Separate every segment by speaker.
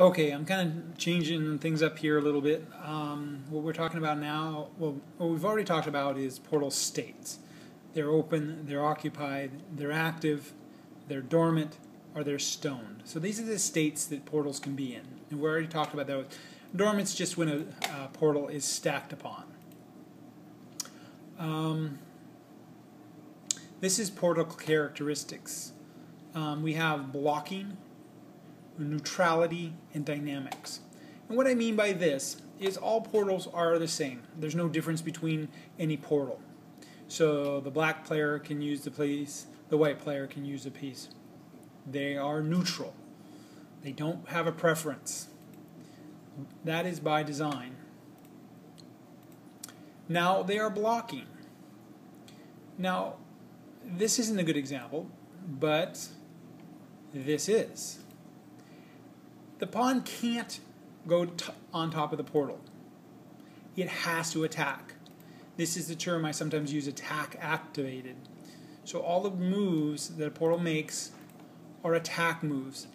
Speaker 1: Okay, I'm kind of changing things up here a little bit. Um, what we're talking about now, well, what we've already talked about is portal states. They're open, they're occupied, they're active, they're dormant, or they're stoned. So these are the states that portals can be in. And we already talked about those. Dormant's just when a portal is stacked upon. Um, this is portal characteristics. Um, we have blocking, neutrality, and dynamics. And what I mean by this is all portals are the same. There's no difference between any portal. So the black player can use the piece, the white player can use the piece. They are neutral. They don't have a preference. That is by design. Now they are blocking. Now, this isn't a good example, but this is. The pawn can't go on top of the portal. It has to attack. This is the term I sometimes use attack activated. So all the moves that a portal makes are attack moves.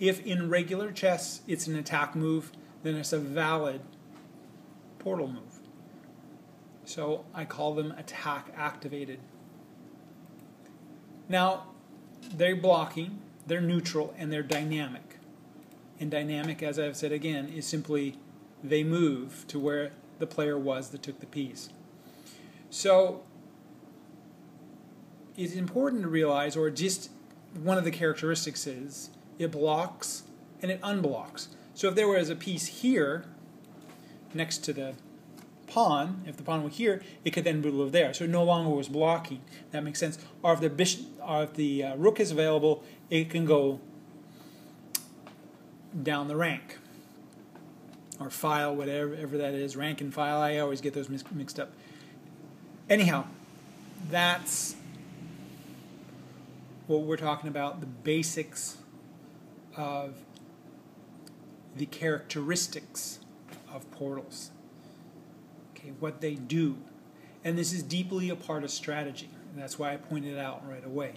Speaker 1: If in regular chess it's an attack move, then it's a valid portal move. So I call them attack activated. Now, they're blocking, they're neutral, and they're dynamic. And dynamic, as I've said again, is simply they move to where the player was that took the piece. So it's important to realize, or just one of the characteristics is it blocks and it unblocks. So if there was a piece here next to the pawn, if the pawn were here, it could then move there. So it no longer was blocking. That makes sense. Or if the bishop, or if the uh, rook is available, it can go down the rank or file, whatever that is, rank and file. I always get those mixed up. Anyhow, that's what we're talking about the basics of the characteristics of portals. Okay, what they do. And this is deeply a part of strategy. And that's why I pointed it out right away.